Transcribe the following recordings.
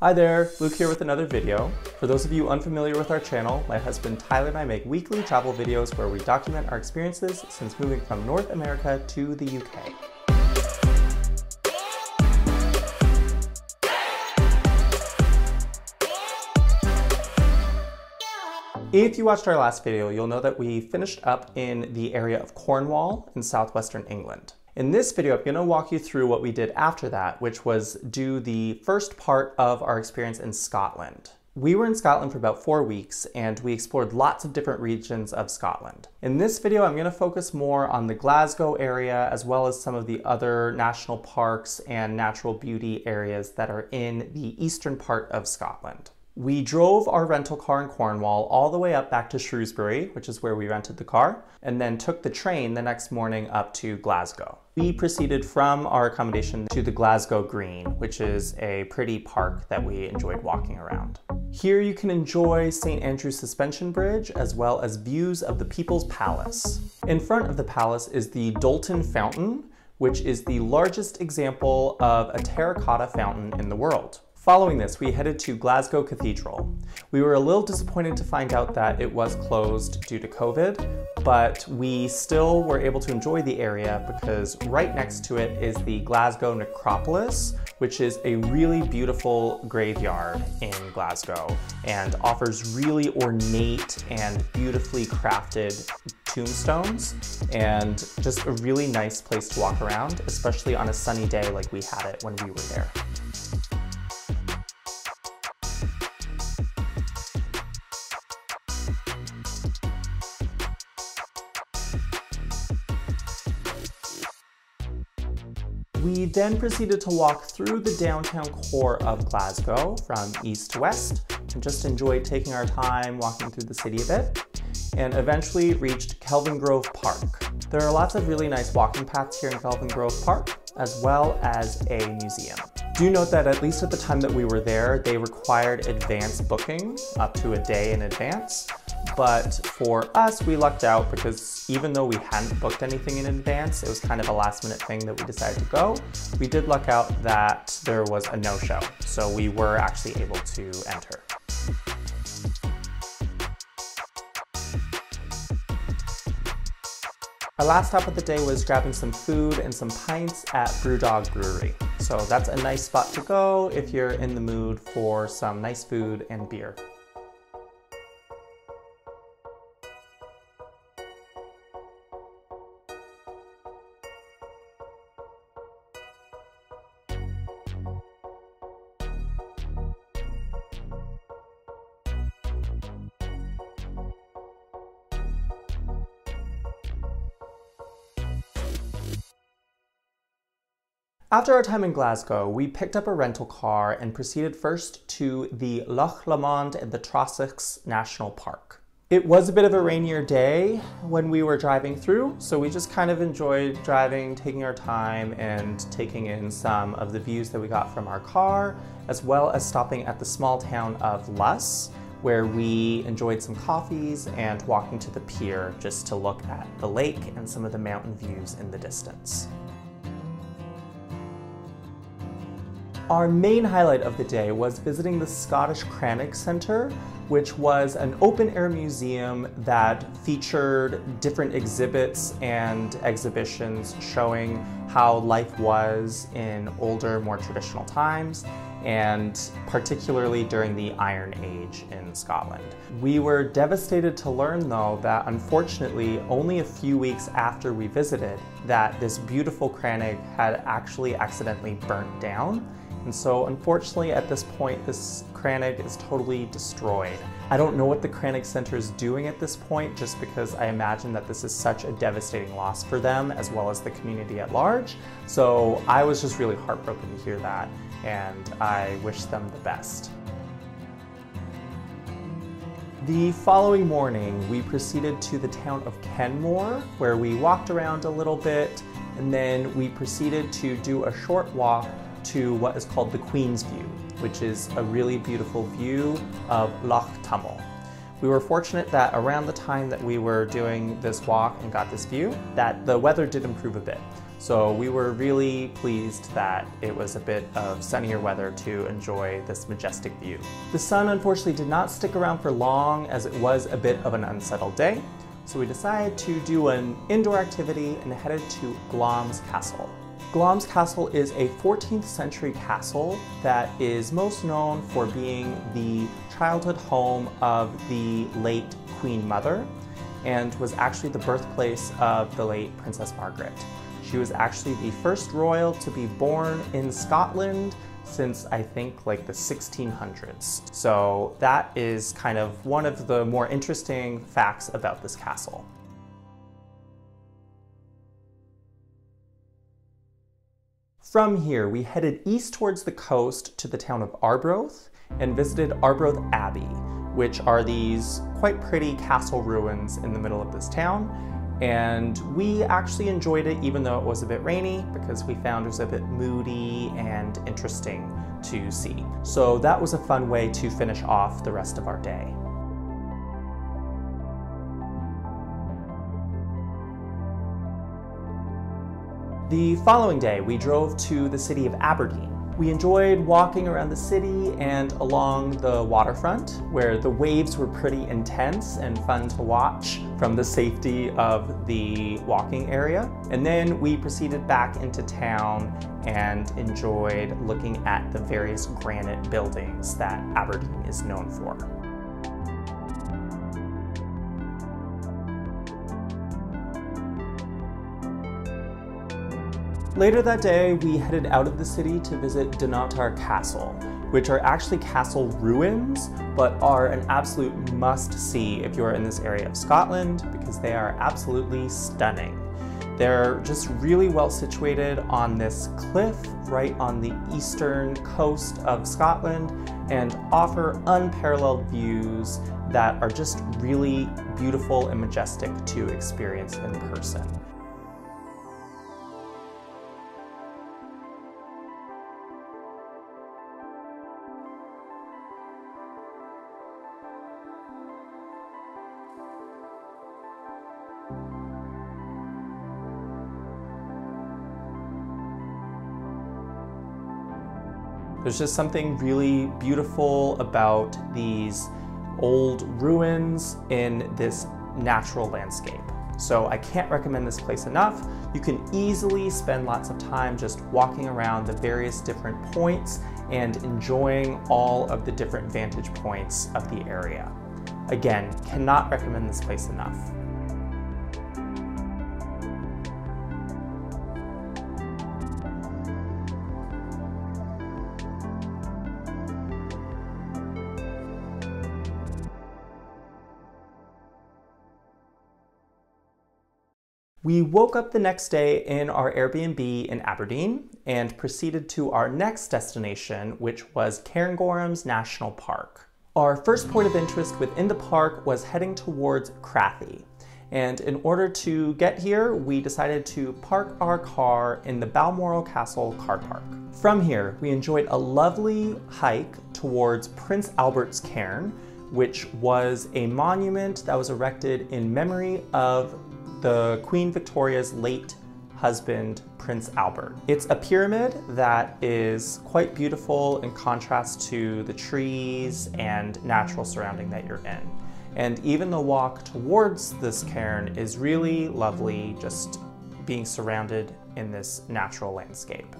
Hi there, Luke here with another video. For those of you unfamiliar with our channel, my husband Tyler and I make weekly travel videos where we document our experiences since moving from North America to the UK. If you watched our last video, you'll know that we finished up in the area of Cornwall in southwestern England. In this video, I'm gonna walk you through what we did after that, which was do the first part of our experience in Scotland. We were in Scotland for about four weeks and we explored lots of different regions of Scotland. In this video, I'm gonna focus more on the Glasgow area as well as some of the other national parks and natural beauty areas that are in the eastern part of Scotland. We drove our rental car in Cornwall all the way up back to Shrewsbury, which is where we rented the car, and then took the train the next morning up to Glasgow. We proceeded from our accommodation to the Glasgow Green, which is a pretty park that we enjoyed walking around. Here you can enjoy St. Andrew's Suspension Bridge as well as views of the People's Palace. In front of the palace is the Doulton Fountain, which is the largest example of a terracotta fountain in the world. Following this, we headed to Glasgow Cathedral. We were a little disappointed to find out that it was closed due to COVID, but we still were able to enjoy the area because right next to it is the Glasgow Necropolis, which is a really beautiful graveyard in Glasgow and offers really ornate and beautifully crafted tombstones and just a really nice place to walk around, especially on a sunny day like we had it when we were there. Then proceeded to walk through the downtown core of Glasgow from east to west and just enjoyed taking our time walking through the city a bit and eventually reached Kelvingrove Park. There are lots of really nice walking paths here in Kelvingrove Park as well as a museum. Do note that at least at the time that we were there, they required advance booking up to a day in advance. But for us, we lucked out because even though we hadn't booked anything in advance, it was kind of a last minute thing that we decided to go. We did luck out that there was a no-show, so we were actually able to enter. Our last stop of the day was grabbing some food and some pints at Brewdog Brewery. So that's a nice spot to go if you're in the mood for some nice food and beer. After our time in Glasgow, we picked up a rental car and proceeded first to the Loch Lomond and the Trossachs National Park. It was a bit of a rainier day when we were driving through, so we just kind of enjoyed driving, taking our time, and taking in some of the views that we got from our car, as well as stopping at the small town of Luss, where we enjoyed some coffees and walking to the pier just to look at the lake and some of the mountain views in the distance. Our main highlight of the day was visiting the Scottish Crannog Centre, which was an open air museum that featured different exhibits and exhibitions showing how life was in older, more traditional times and particularly during the Iron Age in Scotland. We were devastated to learn though that unfortunately only a few weeks after we visited that this beautiful crannog had actually accidentally burnt down and so unfortunately at this point, this Crannog is totally destroyed. I don't know what the Crannog Center is doing at this point, just because I imagine that this is such a devastating loss for them, as well as the community at large. So I was just really heartbroken to hear that, and I wish them the best. The following morning, we proceeded to the town of Kenmore, where we walked around a little bit, and then we proceeded to do a short walk to what is called the Queen's View, which is a really beautiful view of Loch Tummel. We were fortunate that around the time that we were doing this walk and got this view, that the weather did improve a bit. So we were really pleased that it was a bit of sunnier weather to enjoy this majestic view. The sun unfortunately did not stick around for long as it was a bit of an unsettled day. So we decided to do an indoor activity and headed to Glamis Castle. Glamis Castle is a 14th century castle that is most known for being the childhood home of the late Queen Mother and was actually the birthplace of the late Princess Margaret. She was actually the first royal to be born in Scotland since I think like the 1600s. So that is kind of one of the more interesting facts about this castle. From here, we headed east towards the coast to the town of Arbroath and visited Arbroath Abbey, which are these quite pretty castle ruins in the middle of this town and we actually enjoyed it even though it was a bit rainy because we found it was a bit moody and interesting to see. So that was a fun way to finish off the rest of our day. The following day, we drove to the city of Aberdeen we enjoyed walking around the city and along the waterfront, where the waves were pretty intense and fun to watch from the safety of the walking area. And then we proceeded back into town and enjoyed looking at the various granite buildings that Aberdeen is known for. Later that day, we headed out of the city to visit Dunnottar Castle, which are actually castle ruins, but are an absolute must-see if you are in this area of Scotland, because they are absolutely stunning. They're just really well situated on this cliff right on the eastern coast of Scotland and offer unparalleled views that are just really beautiful and majestic to experience in person. There's just something really beautiful about these old ruins in this natural landscape. So I can't recommend this place enough. You can easily spend lots of time just walking around the various different points and enjoying all of the different vantage points of the area. Again, cannot recommend this place enough. We woke up the next day in our Airbnb in Aberdeen and proceeded to our next destination, which was Cairngorms National Park. Our first point of interest within the park was heading towards Crathie. And in order to get here, we decided to park our car in the Balmoral Castle car park. From here, we enjoyed a lovely hike towards Prince Albert's Cairn, which was a monument that was erected in memory of the Queen Victoria's late husband, Prince Albert. It's a pyramid that is quite beautiful in contrast to the trees and natural surrounding that you're in. And even the walk towards this cairn is really lovely, just being surrounded in this natural landscape.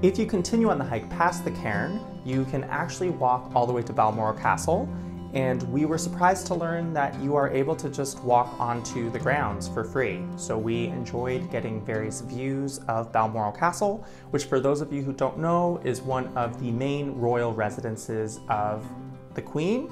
If you continue on the hike past the cairn, you can actually walk all the way to Balmoral Castle, and we were surprised to learn that you are able to just walk onto the grounds for free. So we enjoyed getting various views of Balmoral Castle, which for those of you who don't know, is one of the main royal residences of the Queen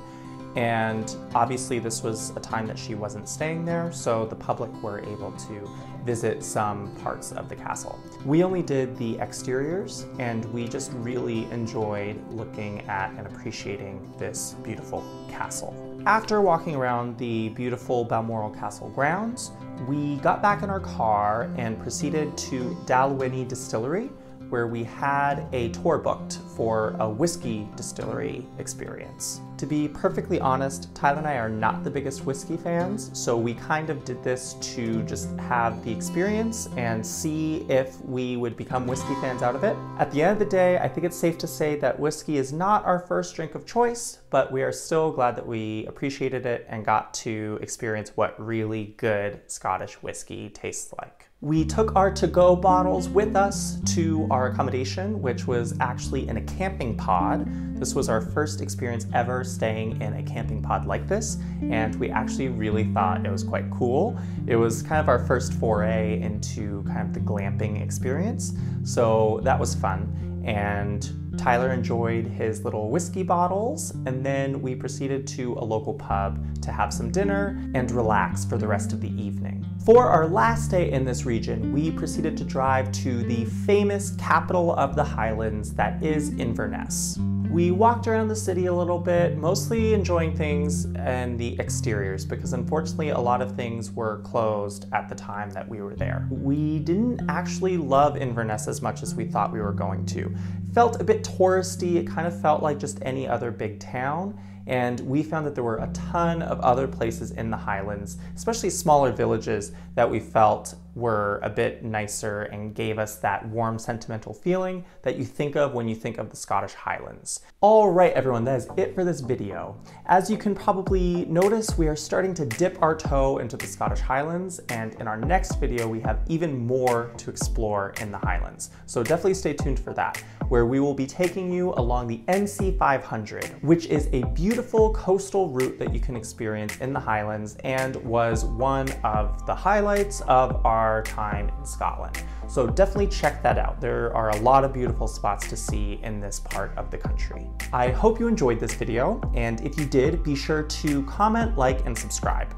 And obviously this was a time that she wasn't staying there, so the public were able to visit some parts of the castle. We only did the exteriors and we just really enjoyed looking at and appreciating this beautiful castle. After walking around the beautiful Balmoral Castle grounds, we got back in our car and proceeded to Dalwhinnie Distillery, where we had a tour booked for a whiskey distillery experience. To be perfectly honest, Tyler and I are not the biggest whiskey fans, so we kind of did this to just have the experience and see if we would become whiskey fans out of it. At the end of the day, I think it's safe to say that whiskey is not our first drink of choice, but we are still glad that we appreciated it and got to experience what really good Scottish whiskey tastes like. We took our to-go bottles with us to our accommodation, which was actually in a camping pod. This was our first experience ever staying in a camping pod like this, and we actually really thought it was quite cool. It was kind of our first foray into kind of the glamping experience, so that was fun. And Tyler enjoyed his little whiskey bottles, and then we proceeded to a local pub to have some dinner and relax for the rest of the evening. For our last day in this region, we proceeded to drive to the famous capital of the Highlands that is Inverness. We walked around the city a little bit, mostly enjoying things and the exteriors because unfortunately a lot of things were closed at the time that we were there. We didn't actually love Inverness as much as we thought we were going to. It felt a bit touristy, it kind of felt like just any other big town and we found that there were a ton of other places in the Highlands, especially smaller villages, that we felt were a bit nicer and gave us that warm sentimental feeling that you think of when you think of the Scottish Highlands. All right, everyone, that is it for this video. As you can probably notice, we are starting to dip our toe into the Scottish Highlands, and in our next video, we have even more to explore in the Highlands. So definitely stay tuned for that, where we will be taking you along the NC 500, which is a beautiful coastal route that you can experience in the Highlands and was one of the highlights of our our time in Scotland. So definitely check that out. There are a lot of beautiful spots to see in this part of the country. I hope you enjoyed this video, and if you did, be sure to comment, like, and subscribe.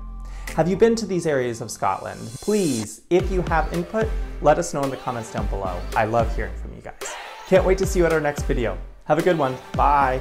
Have you been to these areas of Scotland? Please, if you have input, let us know in the comments down below. I love hearing from you guys. Can't wait to see you at our next video. Have a good one. Bye.